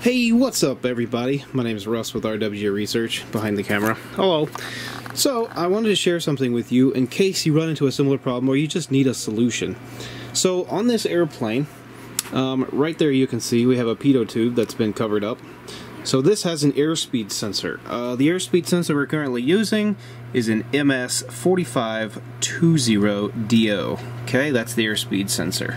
Hey, what's up everybody? My name is Russ with RWG Research, behind the camera. Hello. So, I wanted to share something with you in case you run into a similar problem or you just need a solution. So, on this airplane, um, right there you can see we have a pitot tube that's been covered up. So this has an airspeed sensor. Uh, the airspeed sensor we're currently using is an MS4525DO. Okay, that's the airspeed sensor.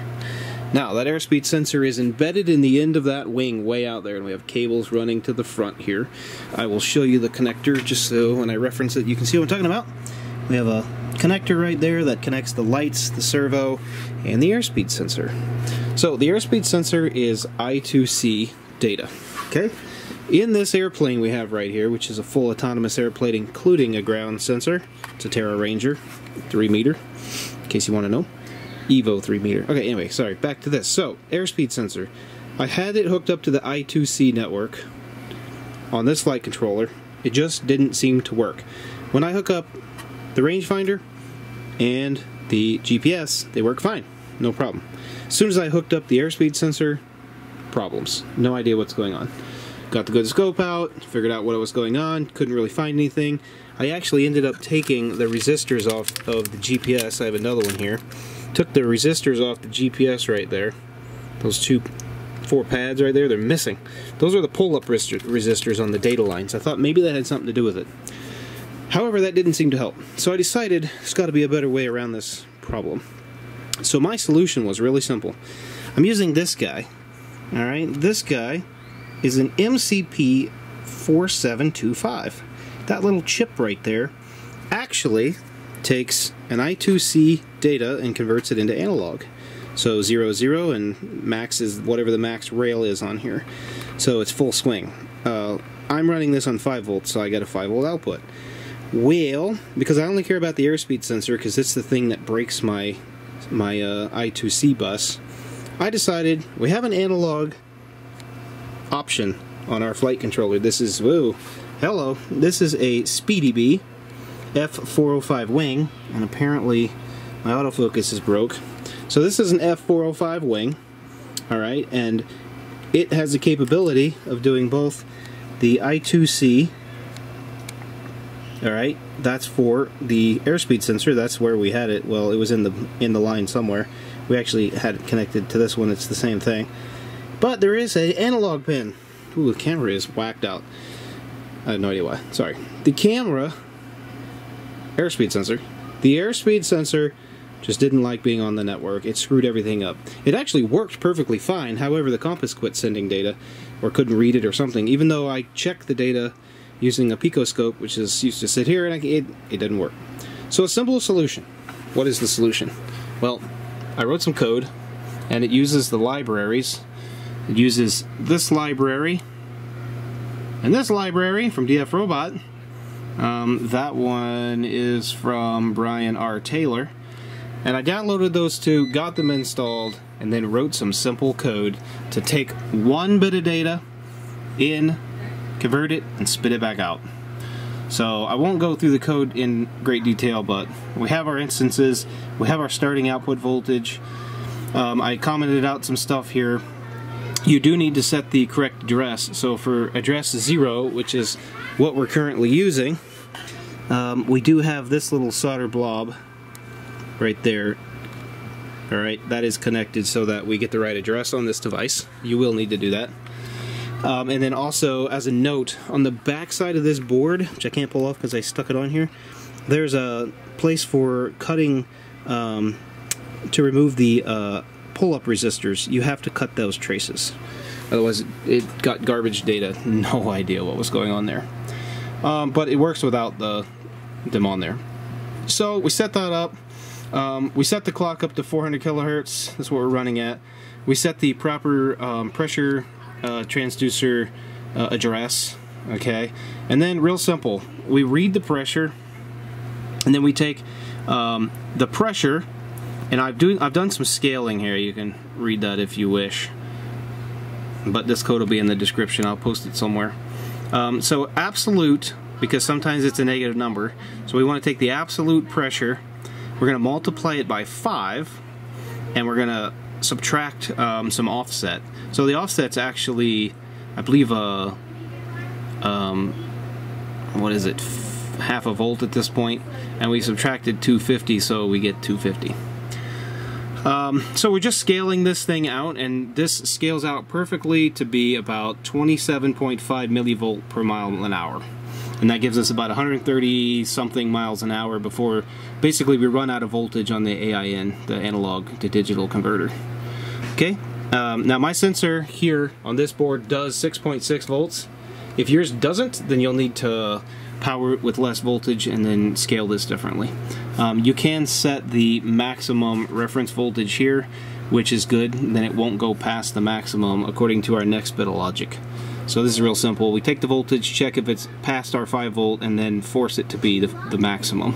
Now, that airspeed sensor is embedded in the end of that wing way out there, and we have cables running to the front here. I will show you the connector just so when I reference it you can see what I'm talking about. We have a connector right there that connects the lights, the servo, and the airspeed sensor. So the airspeed sensor is I2C data. Okay? In this airplane we have right here, which is a full autonomous airplane including a ground sensor, it's a TeraRanger, 3 meter, in case you want to know. Evo 3 meter. Okay, anyway, sorry, back to this. So, airspeed sensor. I had it hooked up to the I2C network on this flight controller. It just didn't seem to work. When I hook up the rangefinder and the GPS, they work fine. No problem. As soon as I hooked up the airspeed sensor, problems. No idea what's going on. Got the good scope out, figured out what was going on, couldn't really find anything. I actually ended up taking the resistors off of the GPS. I have another one here took the resistors off the GPS right there. Those two four pads right there, they're missing. Those are the pull-up resistors on the data lines. I thought maybe that had something to do with it. However, that didn't seem to help. So I decided there's got to be a better way around this problem. So my solution was really simple. I'm using this guy. All right, this guy is an MCP 4725. That little chip right there actually takes an I2C data and converts it into analog. So 0, 0, and max is whatever the max rail is on here. So it's full swing. Uh, I'm running this on 5 volts, so I get a 5 volt output. Well, because I only care about the airspeed sensor, because it's the thing that breaks my, my uh, I2C bus, I decided we have an analog option on our flight controller. This is, whoa, hello, this is a SpeedyBee F405 wing, and apparently my autofocus is broke. So this is an F405 wing, alright, and it has the capability of doing both the I2C, alright, that's for the airspeed sensor, that's where we had it, well it was in the in the line somewhere. We actually had it connected to this one, it's the same thing. But there is an analog pin. Ooh, the camera is whacked out. I have no idea why. Sorry. The camera airspeed sensor. The airspeed sensor just didn't like being on the network. It screwed everything up. It actually worked perfectly fine, however the compass quit sending data, or couldn't read it or something, even though I checked the data using a picoscope, which is used to sit here, and I, it, it didn't work. So a simple solution. What is the solution? Well, I wrote some code, and it uses the libraries. It uses this library, and this library from DF Robot, um, that one is from Brian R. Taylor. And I downloaded those two, got them installed, and then wrote some simple code to take one bit of data in, convert it, and spit it back out. So I won't go through the code in great detail, but we have our instances, we have our starting output voltage. Um, I commented out some stuff here. You do need to set the correct address. So for address 0, which is what we're currently using, um, we do have this little solder blob right there. Alright, that is connected so that we get the right address on this device. You will need to do that. Um, and then also, as a note, on the back side of this board, which I can't pull off because I stuck it on here, there's a place for cutting um, to remove the uh, pull-up resistors. You have to cut those traces. Otherwise, it got garbage data. No idea what was going on there. Um, but it works without the them on there. So we set that up. Um, we set the clock up to 400 kilohertz. That's what we're running at. We set the proper um, pressure uh, transducer uh, address. Okay, and then real simple. We read the pressure, and then we take um, the pressure, and I've doing I've done some scaling here. You can read that if you wish. But this code will be in the description. I'll post it somewhere. Um, so absolute, because sometimes it's a negative number, so we want to take the absolute pressure, we're going to multiply it by 5, and we're going to subtract um, some offset. So the offset's actually I believe, a, um, what is it, half a volt at this point, and we subtracted 250, so we get 250. Um, so we're just scaling this thing out, and this scales out perfectly to be about 27.5 millivolt per mile an hour. And that gives us about 130 something miles an hour before basically we run out of voltage on the AIN, the analog to digital converter. Okay, um, now my sensor here on this board does 6.6 volts. If yours doesn't, then you'll need to power it with less voltage and then scale this differently. Um, you can set the maximum reference voltage here, which is good, then it won't go past the maximum according to our next bit of logic. So this is real simple. We take the voltage, check if it's past our 5 volt, and then force it to be the, the maximum.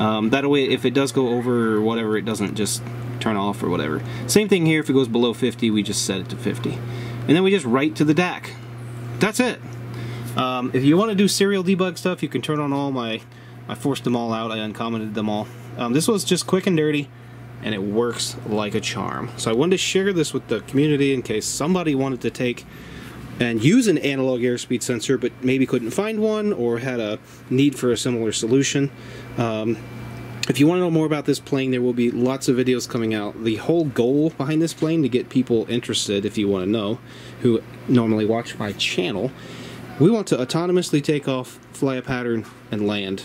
Um, that way, if it does go over or whatever, it doesn't just turn off or whatever. Same thing here, if it goes below 50, we just set it to 50. And then we just write to the DAC. That's it. Um, if you want to do serial debug stuff, you can turn on all my... I forced them all out, I uncommented them all. Um, this was just quick and dirty, and it works like a charm. So I wanted to share this with the community in case somebody wanted to take and use an analog airspeed sensor but maybe couldn't find one or had a need for a similar solution. Um, if you want to know more about this plane, there will be lots of videos coming out. The whole goal behind this plane, to get people interested, if you want to know, who normally watch my channel, we want to autonomously take off, fly a pattern, and land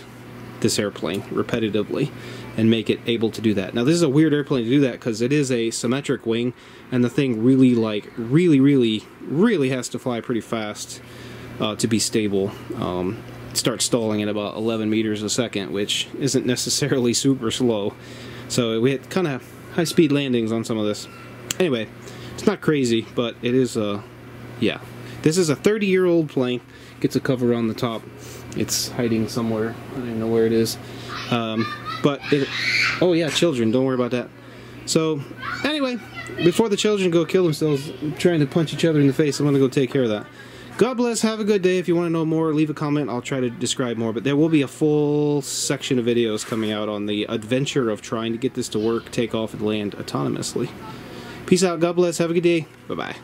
this airplane repetitively and make it able to do that. Now this is a weird airplane to do that because it is a symmetric wing and the thing really like really really really has to fly pretty fast uh, to be stable. Um, start stalling at about 11 meters a second which isn't necessarily super slow. So we had kind of high speed landings on some of this. Anyway, it's not crazy but it is uh, yeah. This is a 30 year old plane. Gets a cover on the top. It's hiding somewhere. I don't even know where it is. Um, but it, oh yeah, children. Don't worry about that. So anyway, before the children go kill themselves trying to punch each other in the face, I'm gonna go take care of that. God bless. Have a good day. If you want to know more, leave a comment. I'll try to describe more. But there will be a full section of videos coming out on the adventure of trying to get this to work, take off, and land autonomously. Peace out. God bless. Have a good day. Bye bye.